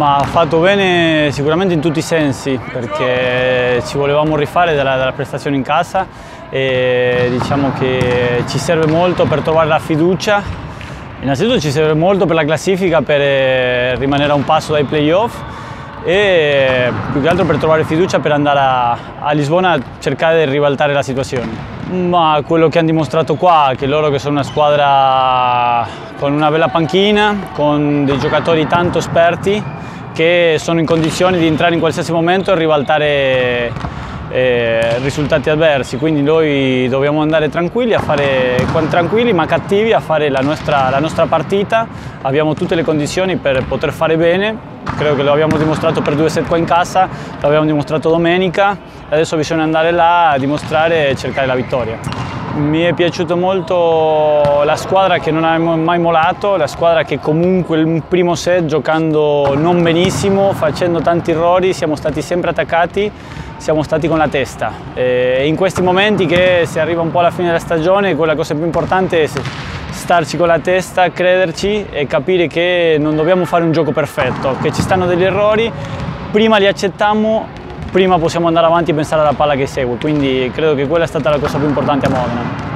Ma ha fatto bene sicuramente in tutti i sensi perché ci volevamo rifare dalla, dalla prestazione in casa e diciamo che ci serve molto per trovare la fiducia. Innanzitutto ci serve molto per la classifica per eh, rimanere a un passo dai playoff e più che altro per trovare fiducia per andare a, a Lisbona a cercare di ribaltare la situazione. Ma quello che hanno dimostrato qua, che loro che sono una squadra con una bella panchina, con dei giocatori tanto esperti che sono in condizioni di entrare in qualsiasi momento e ribaltare eh, risultati avversi, quindi noi dobbiamo andare tranquilli, fare, tranquilli ma cattivi a fare la nostra, la nostra partita, abbiamo tutte le condizioni per poter fare bene. Credo che lo abbiamo dimostrato per due set qua in casa, lo abbiamo dimostrato domenica, adesso bisogna andare là a dimostrare e cercare la vittoria. Mi è piaciuto molto la squadra che non ha mai molato, la squadra che comunque il primo set giocando non benissimo, facendo tanti errori, siamo stati sempre attaccati, siamo stati con la testa. E in questi momenti che si arriva un po' alla fine della stagione, quella cosa più importante è starci con la testa, crederci e capire che non dobbiamo fare un gioco perfetto, che ci stanno degli errori, prima li accettiamo, prima possiamo andare avanti e pensare alla palla che segue, quindi credo che quella è stata la cosa più importante a Modena.